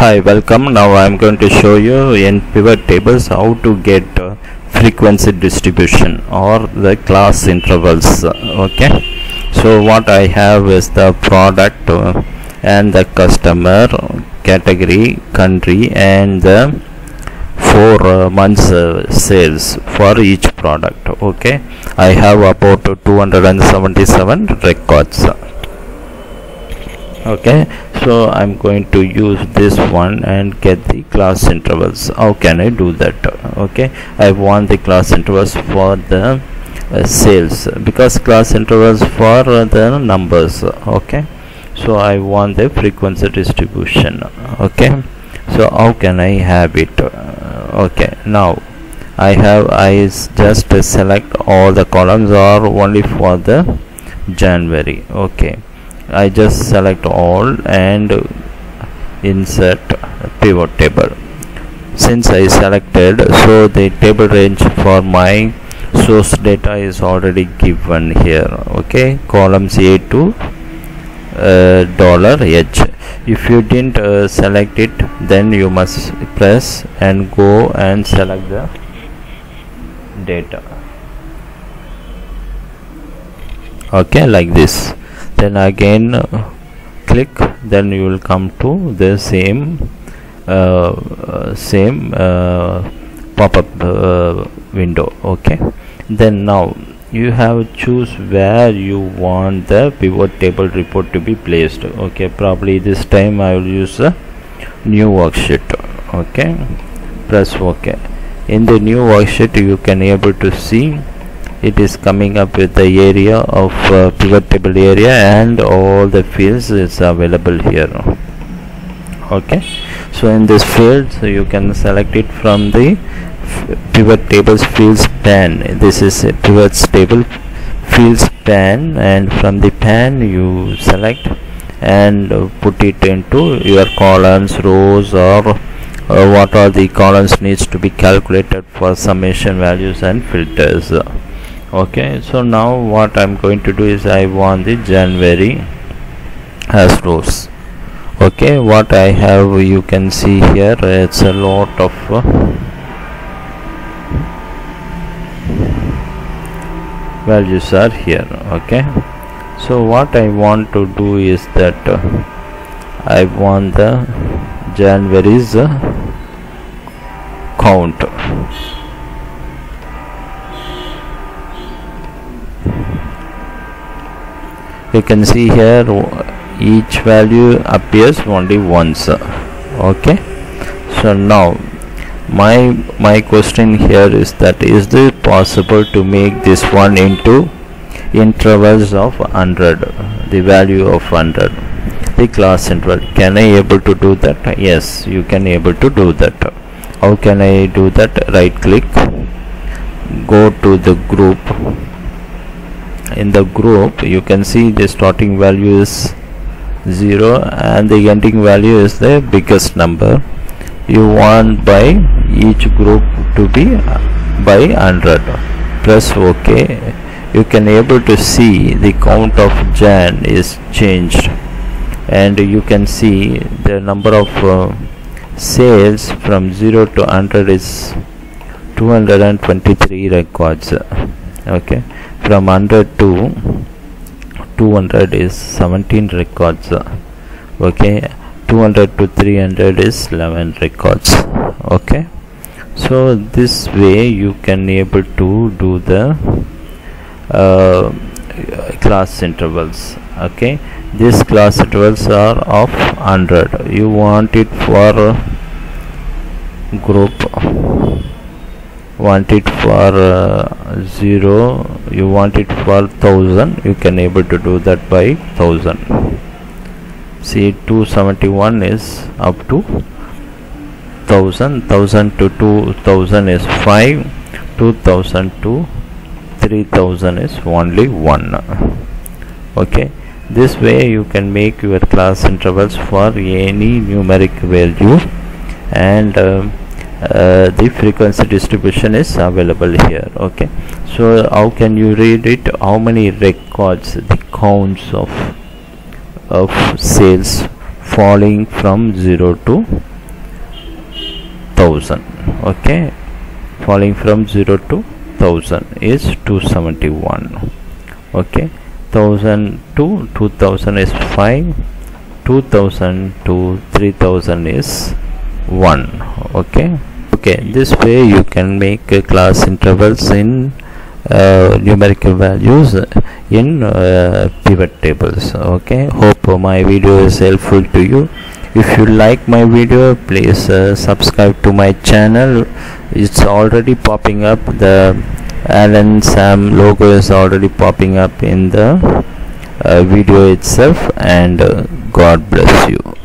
Hi, welcome. Now I am going to show you in pivot tables how to get uh, frequency distribution or the class intervals. uh, Okay. So what I have is the product uh, and the customer category, country and the four uh, months uh, sales for each product. Okay. I have about 277 records okay so i'm going to use this one and get the class intervals. How can i do that? Okay i want the class intervals for the uh, sales because class intervals for uh, the numbers okay? So i want the frequency distribution okay? So how can i have it? Uh, okay now i have I just select all the columns or only for the january okay I just select all and insert pivot table. Since I selected so the table range for my source data is already given here okay? Columns A to uh, dollar H. If you didn't uh, select it then you must press and go and select the data. Okay like this then again click then you will come to the same uh, same uh, pop-up uh, window okay? Then now you have choose where you want the pivot table report to be placed okay? Probably this time I will use a new worksheet okay? Press ok in the new worksheet you can able to see it is coming up with the area of uh, pivot table area and all the fields is available here. Okay? So in this field so you can select it from the pivot tables fields pan. This is a pivots table fields pan and from the pan you select and put it into your columns rows or uh, what are the columns needs to be calculated for summation values and filters okay so now what i'm going to do is i want the january as rows okay what i have you can see here it's a lot of uh, values are here okay? So what i want to do is that uh, i want the january's uh, count you can see here each value appears only once. Okay? So now my my question here is that is it possible to make this one into intervals of 100 the value of 100 the class interval? Can i able to do that? Yes you can able to do that. How can i do that? Right click go to the group in the group you can see the starting value is 0 and the ending value is the biggest number. You want by each group to be by 100 press ok. You can able to see the count of jan is changed. And you can see the number of uh, sales from 0 to 100 is 223 records. Okay from 100 to 200 is 17 records. Okay 200 to 300 is 11 records. Okay so this way you can able to do the uh, class intervals. Okay these class intervals are of 100 you want it for group want it for uh, 0 you want it for 1000 you can able to do that by 1000 see 271 is up to 1000 1000 to 2000 is 5 2000 to 3000 is only 1 okay? This way you can make your class intervals for any numeric value and um, uh, the frequency distribution is available here okay. So how can you read it? How many records the counts of of sales falling from 0 to 1000 okay? Falling from 0 to 1000 is 271 okay? 1000 to 2000 is 5 2000 to 3000 is 1 okay? Okay this way you can make uh, class intervals in uh, numerical values in uh, pivot tables okay? Hope my video is helpful to you. If you like my video please uh, subscribe to my channel. It's already popping up. The Allan Sam logo is already popping up in the uh, video itself and uh, God bless you